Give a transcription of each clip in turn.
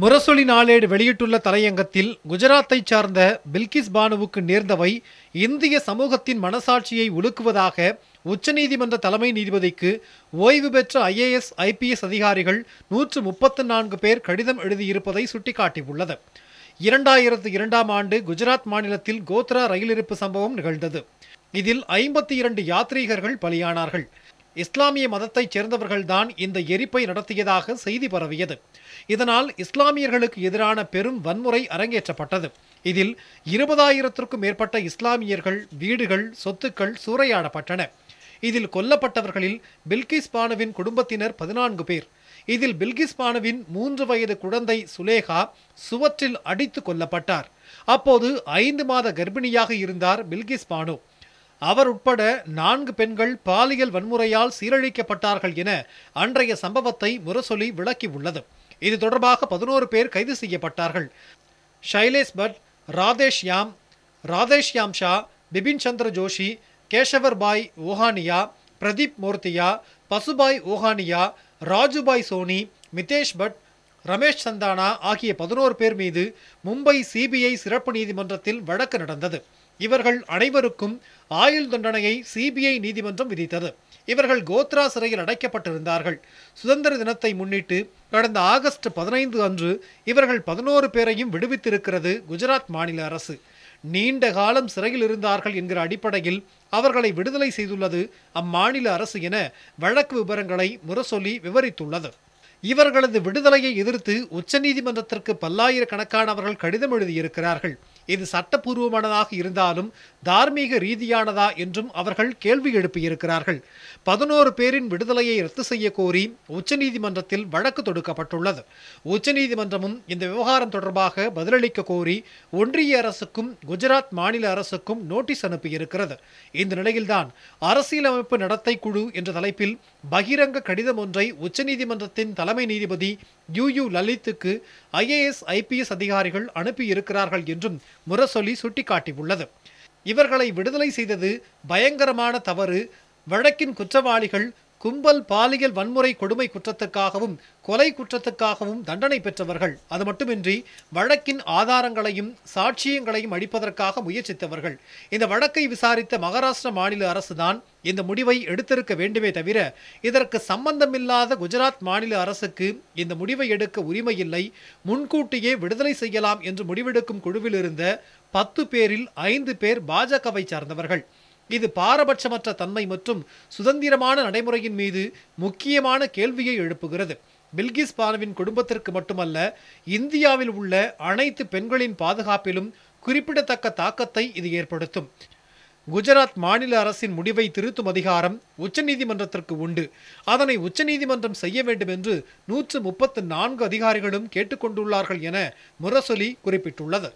முரசொலி நாளேடு வெளியிட்டுள்ள தலையங்கத்தில் குஜராத்தை சார்ந்த பில்கிஸ் பானுவுக்கு நேர்ந்தவை இந்திய சமூகத்தின் மனசாட்சியை உலுக்குவதாக உச்சநீதிமன்ற தலைமை நீதிபதிக்கு ஓய்வு பெற்ற ஐஏஎஸ் ஐபிஎஸ் அதிகாரிகள் நூற்று முப்பத்து நான்கு பேர் கடிதம் எழுதியிருப்பதை சுட்டிக்காட்டியுள்ளது. இரண்டாயிரத்து இரண்டாம் ஆண்டு குஜராத் மாநிலத்தில் கோத்ரா ரயில் இருப்பு சம்பவம் நிகழ்ந்தது. இதில் ஐம்பத்தி இரண்டு யாத்ரீகர்கள் பலியானார்கள். இஸ்லாமிய மதத்தைச் சேர்ந்தவர்கள்தான் இந்த எரிப்பை நடத்தியதாக செய்தி பரவியது. இதனால் இஸ்லாமியர்களுக்கு எதிரான பெரும் வன்முறை அரங்கேற்றப்பட்டது. இதில் இருபதாயிரத்திற்கும் மேற்பட்ட இஸ்லாமியர்கள் வீடுகள் சொத்துக்கள் சூறையாடப்பட்டன. இதில் கொல்லப்பட்டவர்களில் பில்கிஸ் பானுவின் குடும்பத்தினர் பதினான்கு பேர். இதில் பில்கிஸ் பானுவின் மூன்று வயது குழந்தை சுலேகா சுவற்றில் அடித்து கொல்லப்பட்டார். அப்போது ஐந்து மாத கர்ப்பிணியாக இருந்தார் பில்கிஸ் பானு. அவர் உட்பட நான்கு பெண்கள் பாலியல் வன்முறையால் சீரழிக்கப்பட்டார்கள் என அன்றைய சம்பவத்தை முரசொலி விளக்கியுள்ளது இது தொடர்பாக பதினோரு பேர் கைது செய்யப்பட்டார்கள். ஷைலேஷ் பட் ராதேஷ் யாம் ராதேஷ் யாம் ஷா பிபின் சந்திர ஜோஷி கேஷவர் பாய் ஓஹானியா பிரதீப் மூர்த்தியா பசுபாய் ஓஹானியா ராஜுபாய் சோனி மிதேஷ் பட் ரமேஷ் சந்தானா ஆகிய பதினோரு பேர் மீது மும்பை சிபிஐ சிறப்பு நீதிமன்றத்தில் வழக்கு நடந்தது. இவர்கள் அனைவருக்கும் ஆயுள் தண்டனையை சிபிஐ நீதிமன்றம் விதித்தது. இவர்கள் கோத்ரா சிறையில் அடைக்கப்பட்டிருந்தார்கள். சுதந்திர தினத்தை முன்னிட்டு கடந்த ஆகஸ்ட் பதினைந்து அன்று இவர்கள் பதினோரு பேரையும் விடுவித்திருக்கிறது குஜராத் மாநில அரசு. நீண்ட காலம் சிறையில் இருந்தார்கள் என்கிற அடிப்படையில் அவர்களை விடுதலை செய்துள்ளது அம்மாநில அரசு என வழக்கு விவரங்களை முரசொலி விவரித்துள்ளது. இவர்களது விடுதலையை எதிர்த்து உச்சநீதிமன்றத்திற்கு பல்லாயிரக்கணக்கானவர்கள் கடிதம் எழுதியிருக்கிறார்கள். இது சட்டப்பூர்வமானதாக இருந்தாலும் தார்மீக ரீதியானதா என்றும் அவர்கள் கேள்வி எழுப்பியிருக்கிறார்கள். பதினோரு பேரின் விடுதலையை ரத்து செய்ய கோரி உச்சநீதிமன்றத்தில் வழக்கு தொடுக்கப்பட்டுள்ளது. உச்சநீதிமன்றமும் இந்த விவகாரம் தொடர்பாக பதிலளிக்க கோரி ஒன்றிய அரசுக்கும் குஜராத் மாநில அரசுக்கும் நோட்டீஸ் அனுப்பியிருக்கிறது. இந்த நிலையில்தான் அரசியலமைப்பு நடத்தை குழு என்ற தலைப்பில் பகிரங்க கடிதம் ஒன்றை உச்சநீதிமன்றத்தின் தலைமை நீதிபதி யூ யூ லலித்துக்கு ஐஏஎஸ் ஐபிஎஸ் அதிகாரிகள் அனுப்பியிருக்கிறார்கள் என்றும் முரசொலி சுட்டிக்காட்டியுள்ளது. இவர்களை விடுதலை செய்தது பயங்கரமான தவறு. வழக்கின் குற்றவாளிகள் கும்பல் பாலியல் வன்முறை கொடுமை குற்றத்துக்காகவும் கொலை குற்றத்துக்காகவும் தண்டனை பெற்றவர்கள். அது மட்டுமின்றி வழக்கின் ஆதாரங்களையும் சாட்சியங்களையும் அளிப்பதற்காக முயற்சித்தவர்கள். இந்த வழக்கை விசாரித்த மகாராஷ்டிர மாநில அரசுதான் இந்த முடிவை எடுத்திருக்க வேண்டுமே தவிர இதற்கு சம்பந்தமில்லாத குஜராத் மாநில அரசுக்கு இந்த முடிவை எடுக்க உரிமை இல்லை முன்கூட்டியே விடுதலை செய்யலாம் என்று முடிவெடுக்கும் குழுவில் இருந்த பத்து பேரில் ஐந்து பேர் பாஜகவை சார்ந்தவர்கள். இது பாரபட்சமற்ற தன்மை மற்றும் சுதந்திரமான நடைமுறையின் மீது முக்கியமான கேள்வியை எழுப்புகிறது. பில்கிஸ் பானுவின் குடும்பத்திற்கு மட்டுமல்ல இந்தியாவில் உள்ள அனைத்து பெண்களின் பாதுகாப்பிலும் குறிப்பிடத்தக்க தாக்கத்தை இது ஏற்படுத்தும். குஜராத் மாநில அரசின் முடிவை திருத்தும் அதிகாரம் உச்சநீதிமன்றத்திற்கு உண்டு. அதனை உச்சநீதிமன்றம் செய்ய வேண்டும் என்று நூற்று முப்பத்து நான்கு அதிகாரிகளும் கேட்டுக்கொண்டுள்ளார்கள் என முரசொலி குறிப்பிட்டுள்ளது.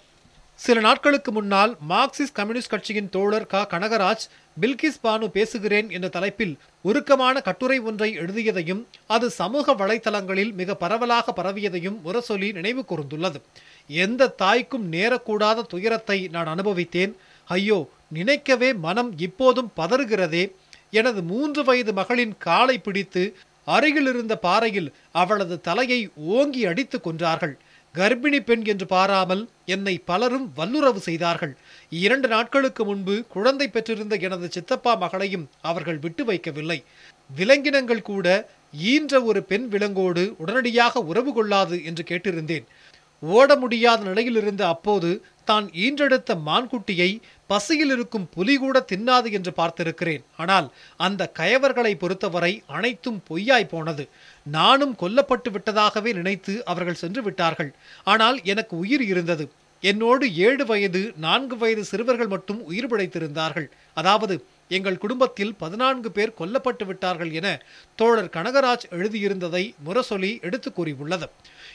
சில நாட்களுக்கு முன்னால் மார்க்சிஸ்ட் கம்யூனிஸ்ட் கட்சியின் தோழர் க. கனகராஜ் பில்கிஸ் பானு பேசுகிறேன் என்ற தலைப்பில் உருக்கமான கட்டுரை ஒன்றை எழுதியதையும் அது சமூக வலைதளங்களில் மிக பரவலாக பரவியதையும் முரசொலி நினைவு கூர்ந்துள்ளது. எந்த தாய்க்கும் நேரக்கூடாத துயரத்தை நான் அனுபவித்தேன். ஐயோ நினைக்கவே மனம் இப்போதும் பதறுகிறதே. எனது மூன்று வயது மகளின் காலை பிடித்து அருகிலிருந்த பாறையில் அவளது தலையை ஓங்கி அடித்து கொன்றார்கள். கர்ப்பிணி பெண் என்று பாராமல் என்னை பலரும் வல்லுறவு செய்தார்கள். இரண்டு நாட்களுக்கு முன்பு குழந்தை பெற்றிருந்த எனது சித்தப்பா மகளையும் அவர்கள் விட்டு வைக்கவில்லை. விலங்கினங்கள் கூட ஈன்ற ஒரு பெண் விலங்கோடு உடனடியாக உறவு கொள்ளாது என்று கேட்டிருந்தேன். ஓட முடியாத நிலையில் இருந்த அப்போது தான் ஈன்றெடுத்த மான்குட்டியை பசியில் இருக்கும் புலி கூட தின்னாது என்று பார்த்திருக்கிறேன். ஆனால் அந்த கயவர்களை பொறுத்தவரை அனைத்தும் பொய்யாய் போனது. நானும் கொல்லப்பட்டு விட்டதாகவே நினைத்து அவர்கள் சென்று விட்டார்கள். ஆனால் எனக்கு உயிர் இருந்தது. என்னோடு ஏழு வயது நான்கு வயது சிறுவர்கள் மட்டும் உயிர் பிழைத்திருந்தார்கள். அதாவது எங்கள் குடும்பத்தில் பதினான்கு பேர் கொல்லப்பட்டு விட்டார்கள் என தோழர் கனகராஜ் எழுதியிருந்ததை முரசொலி எடுத்து கூறியுள்ளது.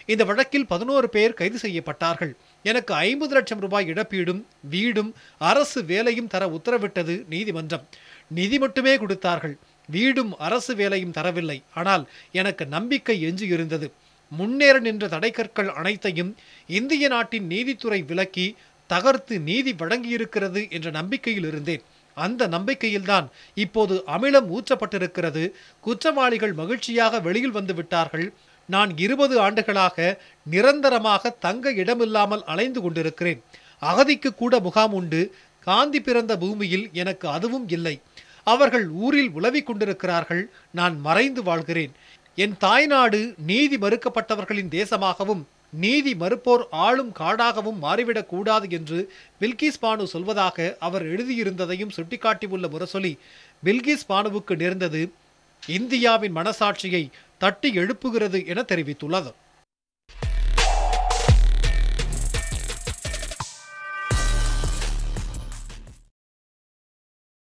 இந்த வழக்கில் பதினோரு பேர் கைது செய்யப்பட்டார்கள். எனக்கு ஐம்பது லட்சம் ரூபாய் இழப்பீடும் வீடும் அரசு வேலையும் தர உத்தரவிட்டது நீதிமன்றம். நிதி மட்டுமே கொடுத்தார்கள். வீடும் அரசு வேலையும் தரவில்லை. ஆனால் எனக்கு நம்பிக்கை எஞ்சி இருந்தது முன்னேற நின்ற தடைக்கற்கள் அனைத்தையும் இந்திய நாட்டின் நீதித்துறை விலக்கி தகர்த்து நீதி வழங்கியிருக்கிறது என்ற நம்பிக்கையில் இருந்தேன். அந்த நம்பிக்கையில்தான் இப்போது அமிலம் ஊற்றப்பட்டிருக்கிறது. குற்றவாளிகள் மகிழ்ச்சியாக வெளியில் வந்து விட்டார்கள். நான் இருபது ஆண்டுகளாக நிரந்தரமாக தங்க இடமில்லாமல் அலைந்து கொண்டிருக்கிறேன். அகதிக்கு கூட முகாம் உண்டு. காந்தி பிறந்த பூமியில் எனக்கு அதுவும் இல்லை. அவர்கள் ஊரில் உலவிக் கொண்டிருக்கிறார்கள். நான் மறைந்து வாழ்கிறேன். என் தாய்நாடு நீதி மறுக்கப்பட்டவர்களின் தேசமாகவும் நீதி மறுப்போர் ஆளும் காடாகவும் மாறிவிடக் கூடாது என்று பில்கிஸ் பானு சொல்வதாக அவர் எழுதியிருந்ததையும் சுட்டிக்காட்டியுள்ள முரசொலி பில்கிஸ் பானுவுக்கு நேர்ந்தது இந்தியாவின் மனசாட்சியை தட்டி எழுப்புகிறது என தெரிவித்துள்ளது.